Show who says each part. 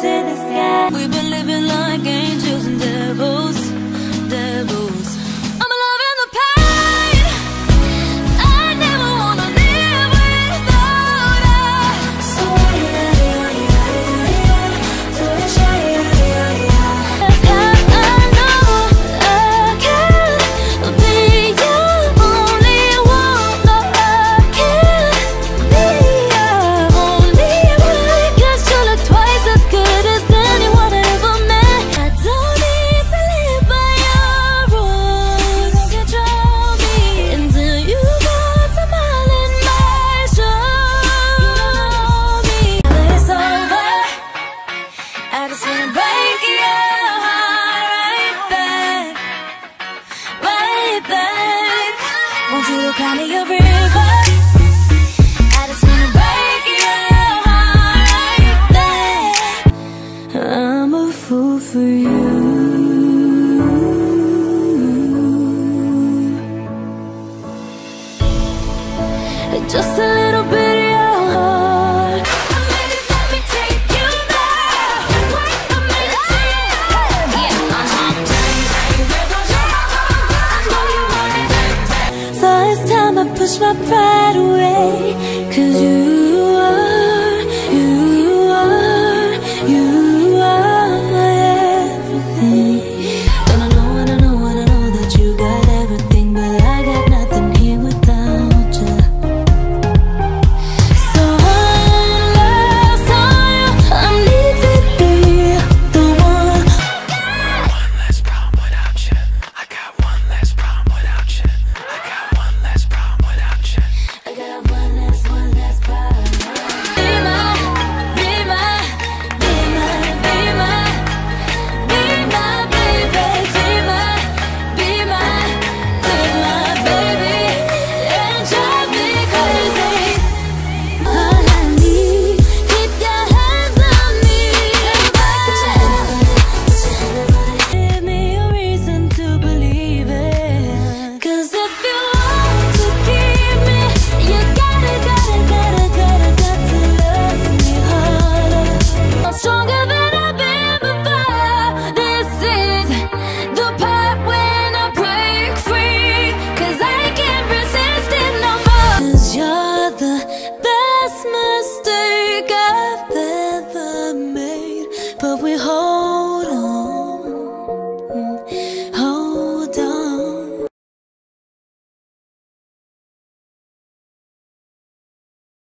Speaker 1: to the sky.
Speaker 2: like it's gonna break your heart right back, right back. You to call me river. push my pride away Cause you but we hold